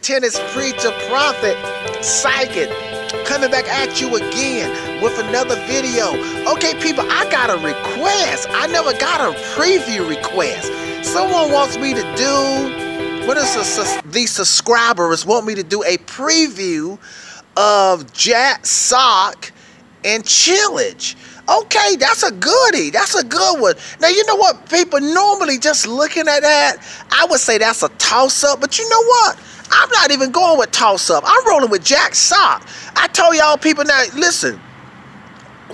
tennis preacher, prophet, psychic, coming back at you again with another video. Okay, people, I got a request. I never got a preview request. Someone wants me to do, what is this, the subscribers want me to do a preview of Jack Sock and Cilic. Okay, that's a goodie. That's a good one. Now, you know what? People normally just looking at that, I would say that's a toss up. But you know what? I'm not even going with toss up. I'm rolling with Jack Sock. I told y'all people now, listen,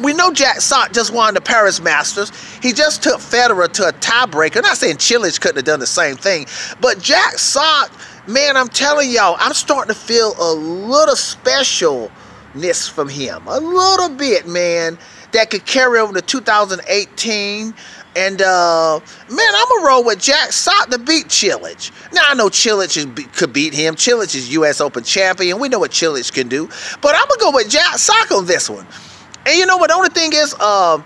we know Jack Sock just won the Paris Masters. He just took Federer to a tiebreaker. Not saying Cilic couldn't have done the same thing, but Jack Sock, man, I'm telling y'all, I'm starting to feel a little specialness from him. A little bit, man that could carry over to 2018. And uh, man, I'm gonna roll with Jack Sock to beat Cilic. Now I know Cilic is, could beat him. Cilic is U.S. Open champion. We know what Cilic can do. But I'm gonna go with Jack Sock on this one. And you know what? The only thing is, uh,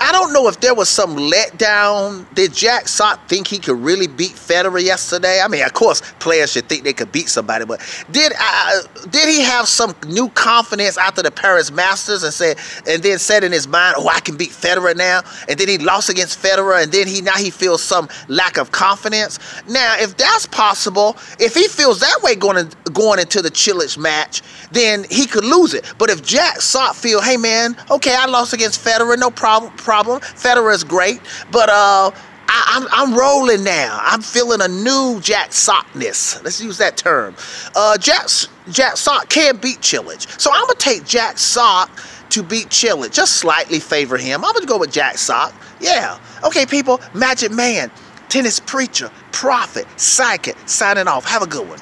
I don't know if there was some letdown. Did Jack Sock think he could really beat Federer yesterday? I mean, of course, players should think they could beat somebody, but did uh, did he have some new confidence after the Paris Masters and said, and then said in his mind, "Oh, I can beat Federer now," and then he lost against Federer, and then he now he feels some lack of confidence. Now, if that's possible, if he feels that way going in, going into the Cilic match, then he could lose it. But if Jack Sock feel, hey man, okay, I lost against Federer, no problem problem. Federer is great, but uh, I, am rolling now. I'm feeling a new Jack Sockness. Let's use that term. Uh, Jack Jack Sock can't beat Cilic, so I'm gonna take Jack Sock to beat Cilic. Just slightly favor him. I'm gonna go with Jack Sock. Yeah. Okay, people. Magic Man, tennis preacher, prophet, psychic. Signing off. Have a good one.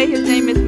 way. His name is